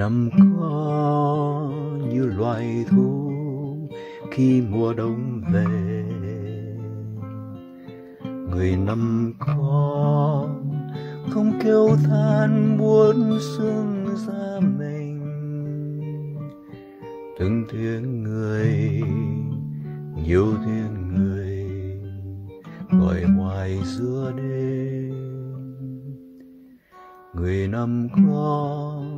năm có như loài thu khi mùa đông về. Người năm có không kêu than buồn sương ra mình. Từng tiếng người, nhiều tiếng người gọi hoài giữa đêm. Người năm có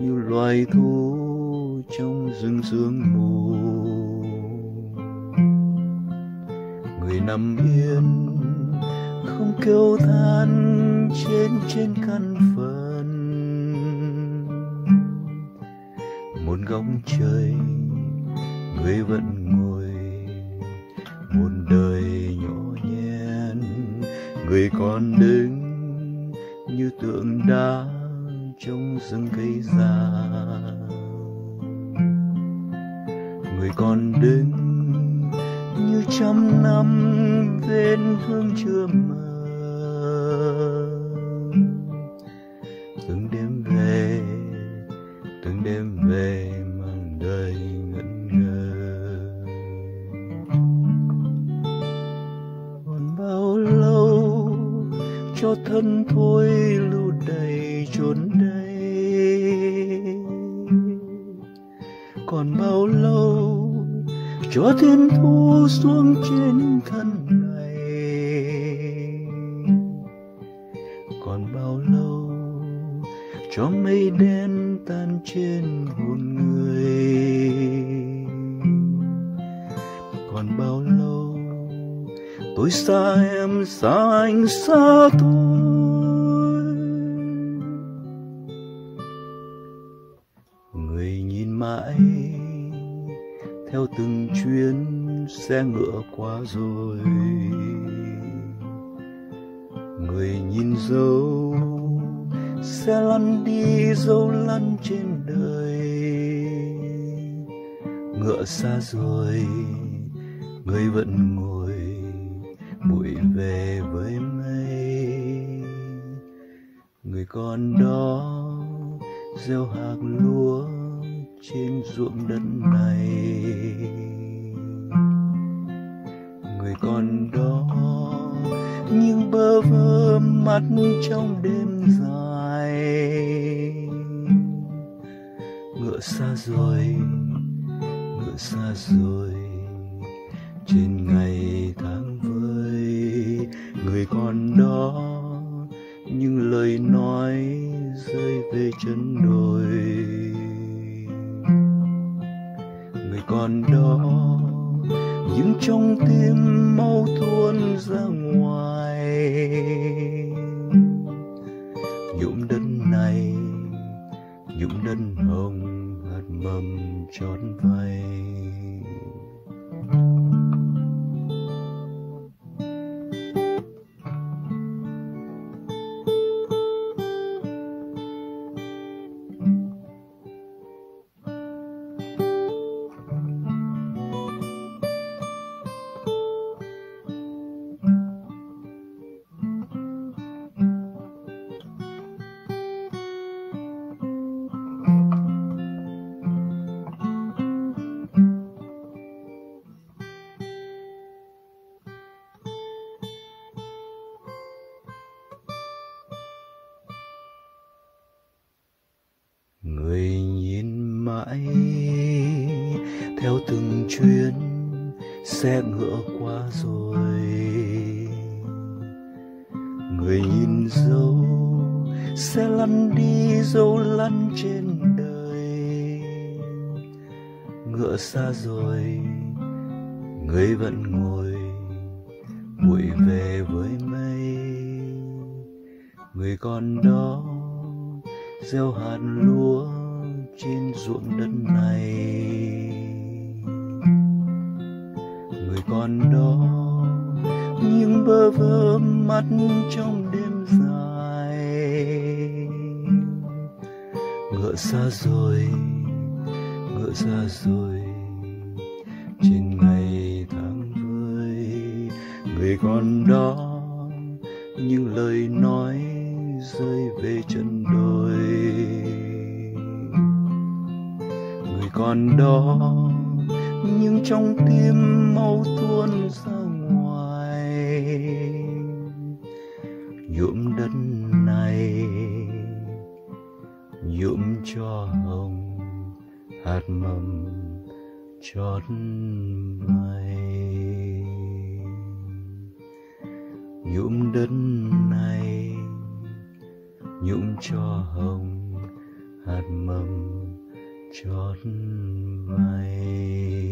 như loài thú trong rừng sương mù. Người nằm yên, không kêu than trên trên căn phần. Một góc trời, người vẫn ngồi. Một đời nhỏ nhen, người còn đứng như tượng đá trong rừng cây già. Người còn đứng như trăm năm vết thương chưa mờ. Từng đêm về, từng đêm về mang đời ngẩn ngơ. Còn bao lâu cho thân thôi lưu đầy chốn còn bao lâu? Cho thiên thu xuống trên thân này. Còn bao lâu? Cho mây đen tan trên hồn người. Còn bao lâu? Tôi xa em xa anh xa tôi. Mãi theo từng chuyến xe ngựa qua rồi, người nhìn dấu xe lăn đi dấu lăn trên đời. Ngựa xa rồi, người vẫn ngồi bụi về với mây. Người con đó gieo hạt lúa trên ruộng đất này. Người con đó nhưng bơ vơ mắt trong đêm dài. Ngựa xa rồi ngựa xa rồi trên ngày tháng vơi. Người con đó nhưng lời nói rơi về chân đồi. Còn đó nhưng trong tim mau tuôn ra ngoài. Nhuộm đất này, nhuộm đất hồng hạt mầm tròn vai người nhìn mãi theo từng chuyến xe ngựa qua rồi. Người nhìn dấu xe lăn đi dấu lăn trên đời. Ngựa xa rồi, người vẫn ngồi bụi về với mây. Người con đó gieo hạt lúa trên ruộng đất này. Người con đó nhưng bơ vơ mắt trong đêm dài. Ngựa xa rồi ngựa xa rồi trên ngày tháng vơi người con đó nhưng lời nói rơi về chân đồi. Còn đó, nhưng trong tim mâu thuẫn ra ngoài. Nhuộm đất này, nhuộm cho hồng hạt mầm chót mây nhuộm đất này, nhuộm cho hồng hạt mầm trọn ngày